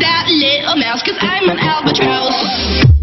that little mouse, cause I'm an albatross.